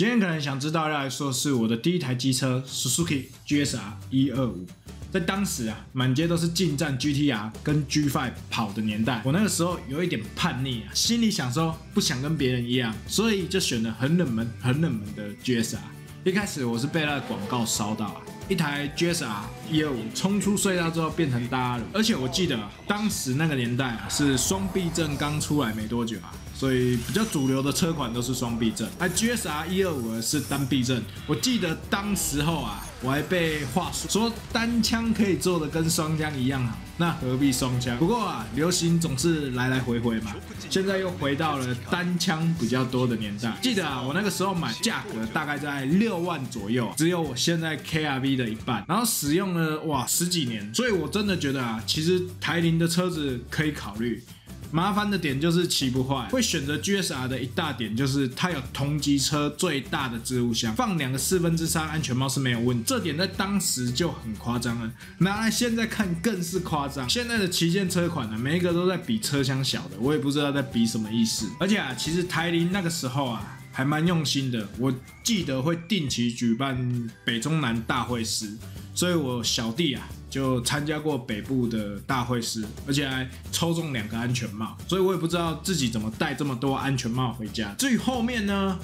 今天可能想知道要来说是我的第一台机车 Suzuki GSR 一二五，在当时啊，满街都是进站 GTR 跟 G5 跑的年代，我那个时候有一点叛逆啊，心里想说不想跟别人一样，所以就选了很冷门、很冷门的 GSR。一开始我是被那个广告烧到啊，一台 GSR 一二五冲出隧道之后变成大了，而且我记得当时那个年代啊，是双避震刚出来没多久啊。所以比较主流的车款都是双避震，而 GSR 一二五是单避震。我记得当时候啊，我还被话说说单枪可以做的跟双枪一样好，那何必双枪？不过啊，流行总是来来回回嘛，现在又回到了单枪比较多的年代。记得啊，我那个时候买价格大概在六万左右，只有我现在 KRV 的一半，然后使用了哇十几年，所以我真的觉得啊，其实台铃的车子可以考虑。麻烦的点就是骑不坏，会选择 GSR 的一大点就是它有同级车最大的置物箱，放两个四分之三安全帽是没有问题，这点在当时就很夸张了，拿来现在看更是夸张。现在的旗舰车款呢，每一个都在比车厢小的，我也不知道在比什么意思。而且啊，其实台铃那个时候啊。还蛮用心的，我记得会定期举办北中南大会师，所以我小弟啊就参加过北部的大会师，而且还抽中两个安全帽，所以我也不知道自己怎么带这么多安全帽回家。至于后面呢，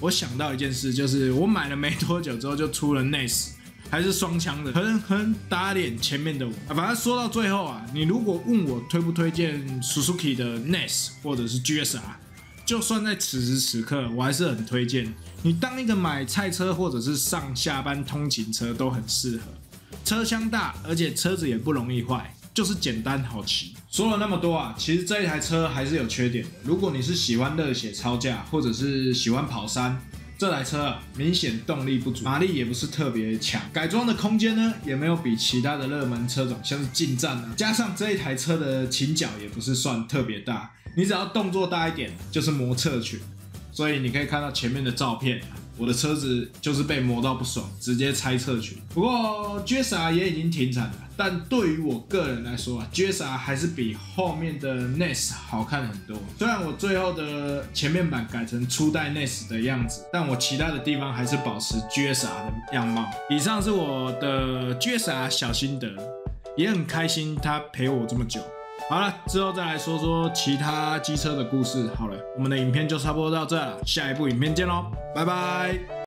我想到一件事，就是我买了没多久之后就出了 NES，还是双枪的，狠狠打脸前面的我。反正说到最后啊，你如果问我推不推荐 Suzuki 的 NES 或者是 GSR。就算在此时此刻，我还是很推荐你当一个买菜车或者是上下班通勤车都很适合。车厢大，而且车子也不容易坏，就是简单好骑。说了那么多啊，其实这一台车还是有缺点的。如果你是喜欢热血超价，或者是喜欢跑山，这台车啊明显动力不足，马力也不是特别强，改装的空间呢也没有比其他的热门车种，像是进站啊，加上这一台车的倾角也不是算特别大。你只要动作大一点，就是磨侧裙，所以你可以看到前面的照片，我的车子就是被磨到不爽，直接拆侧裙。不过 GSR 也已经停产了，但对于我个人来说啊，GSR 还是比后面的 NES 好看很多。虽然我最后的前面板改成初代 NES 的样子，但我其他的地方还是保持 GSR 的样貌。以上是我的 GSR 小心得，也很开心它陪我这么久。好了，之后再来说说其他机车的故事。好了，我们的影片就差不多到这了，下一部影片见喽，拜拜。